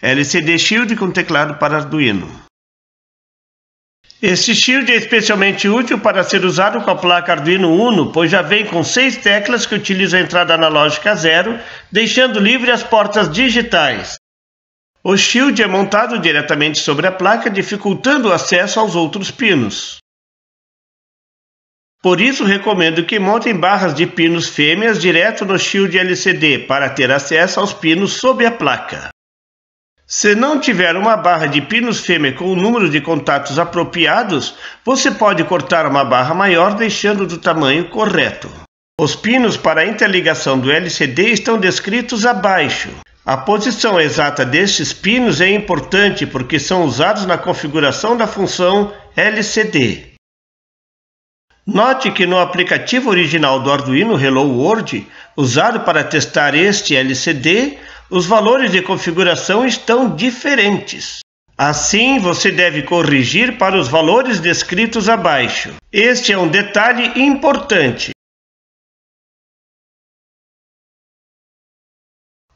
LCD Shield com teclado para Arduino. Este shield é especialmente útil para ser usado com a placa Arduino Uno, pois já vem com seis teclas que utilizam a entrada analógica zero, deixando livre as portas digitais. O shield é montado diretamente sobre a placa, dificultando o acesso aos outros pinos. Por isso, recomendo que montem barras de pinos fêmeas direto no shield LCD para ter acesso aos pinos sob a placa. Se não tiver uma barra de pinos fêmea com o número de contatos apropriados, você pode cortar uma barra maior deixando do tamanho correto. Os pinos para a interligação do LCD estão descritos abaixo. A posição exata destes pinos é importante porque são usados na configuração da função LCD. Note que no aplicativo original do Arduino Hello World, usado para testar este LCD, os valores de configuração estão diferentes. Assim, você deve corrigir para os valores descritos abaixo. Este é um detalhe importante.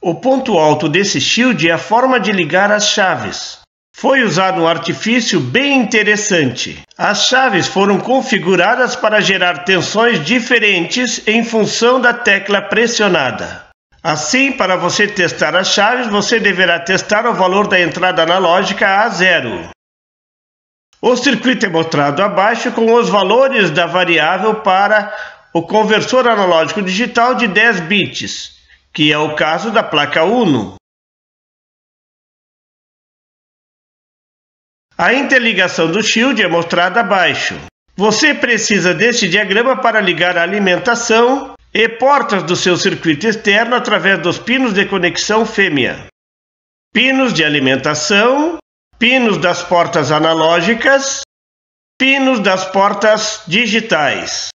O ponto alto desse shield é a forma de ligar as chaves. Foi usado um artifício bem interessante. As chaves foram configuradas para gerar tensões diferentes em função da tecla pressionada. Assim, para você testar as chaves, você deverá testar o valor da entrada analógica a zero. O circuito é mostrado abaixo com os valores da variável para o conversor analógico digital de 10 bits que é o caso da placa Uno. A interligação do shield é mostrada abaixo. Você precisa deste diagrama para ligar a alimentação e portas do seu circuito externo através dos pinos de conexão fêmea. Pinos de alimentação, pinos das portas analógicas, pinos das portas digitais.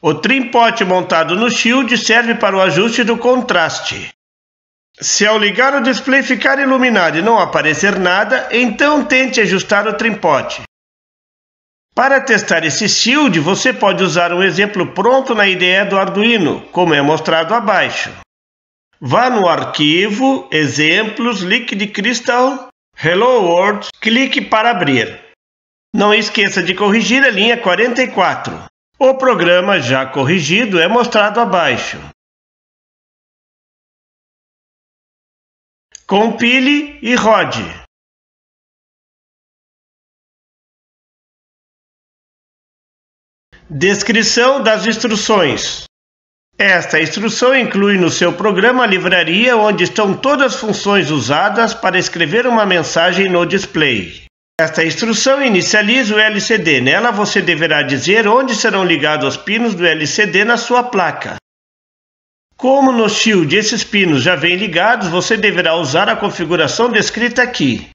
O trimpote montado no shield serve para o ajuste do contraste. Se ao ligar o display ficar iluminado e não aparecer nada, então tente ajustar o trimpote. Para testar esse shield, você pode usar um exemplo pronto na IDE do Arduino, como é mostrado abaixo. Vá no arquivo, exemplos, Liquid Crystal, Hello World, clique para abrir. Não esqueça de corrigir a linha 44. O programa já corrigido é mostrado abaixo. Compile e rode. Descrição das instruções. Esta instrução inclui no seu programa a livraria onde estão todas as funções usadas para escrever uma mensagem no display. Esta instrução inicializa o LCD. Nela você deverá dizer onde serão ligados os pinos do LCD na sua placa. Como no Shield esses pinos já vêm ligados, você deverá usar a configuração descrita aqui.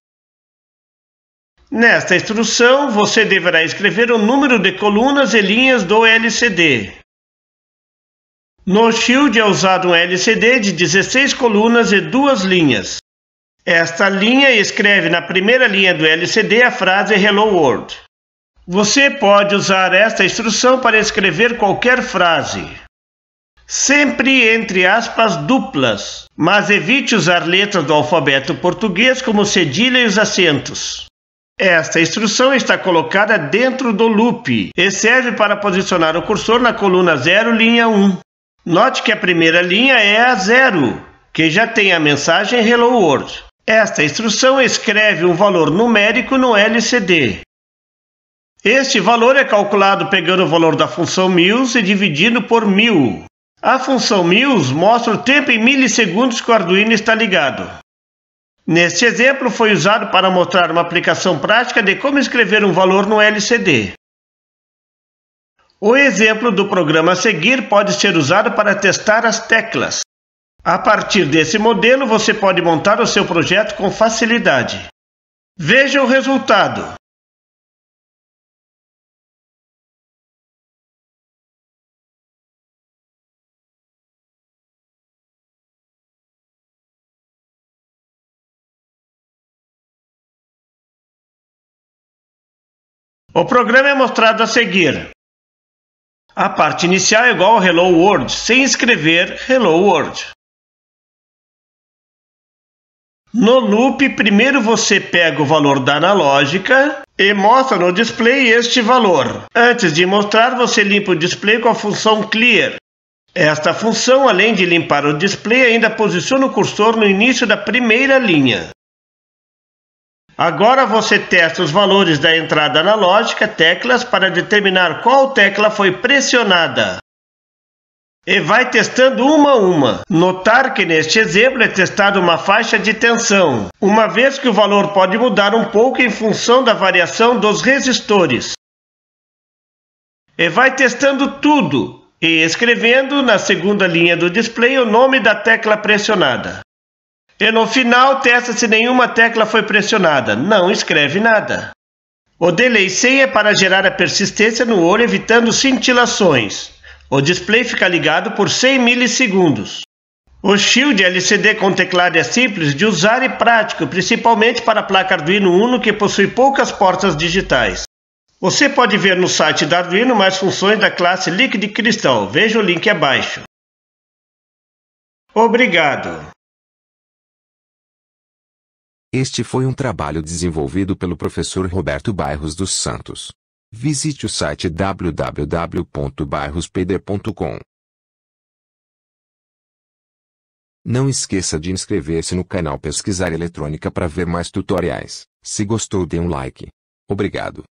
Nesta instrução, você deverá escrever o número de colunas e linhas do LCD. No Shield é usado um LCD de 16 colunas e duas linhas. Esta linha escreve na primeira linha do LCD a frase Hello World. Você pode usar esta instrução para escrever qualquer frase. Sempre entre aspas duplas, mas evite usar letras do alfabeto português como cedilha e os acentos. Esta instrução está colocada dentro do loop e serve para posicionar o cursor na coluna 0, linha 1. Note que a primeira linha é a 0, que já tem a mensagem Hello World. Esta instrução escreve um valor numérico no LCD. Este valor é calculado pegando o valor da função mils e dividindo por mil. A função mils mostra o tempo em milissegundos que o Arduino está ligado. Neste exemplo, foi usado para mostrar uma aplicação prática de como escrever um valor no LCD. O exemplo do programa a seguir pode ser usado para testar as teclas. A partir desse modelo, você pode montar o seu projeto com facilidade. Veja o resultado. O programa é mostrado a seguir. A parte inicial é igual ao Hello World, sem escrever Hello World. No loop, primeiro você pega o valor da analógica e mostra no display este valor. Antes de mostrar, você limpa o display com a função Clear. Esta função, além de limpar o display, ainda posiciona o cursor no início da primeira linha. Agora você testa os valores da entrada analógica, teclas, para determinar qual tecla foi pressionada. E vai testando uma a uma. Notar que neste exemplo é testada uma faixa de tensão, uma vez que o valor pode mudar um pouco em função da variação dos resistores. E vai testando tudo e escrevendo na segunda linha do display o nome da tecla pressionada. E no final testa se nenhuma tecla foi pressionada. Não escreve nada. O delay 100 é para gerar a persistência no olho evitando cintilações. O display fica ligado por 100 milissegundos. O Shield LCD com teclado é simples de usar e prático, principalmente para a placa Arduino Uno que possui poucas portas digitais. Você pode ver no site da Arduino mais funções da classe Liquid Crystal. Veja o link abaixo. Obrigado. Este foi um trabalho desenvolvido pelo professor Roberto Bairros dos Santos. Visite o site www.bairrospd.com. Não esqueça de inscrever-se no canal Pesquisar Eletrônica para ver mais tutoriais. Se gostou dê um like. Obrigado.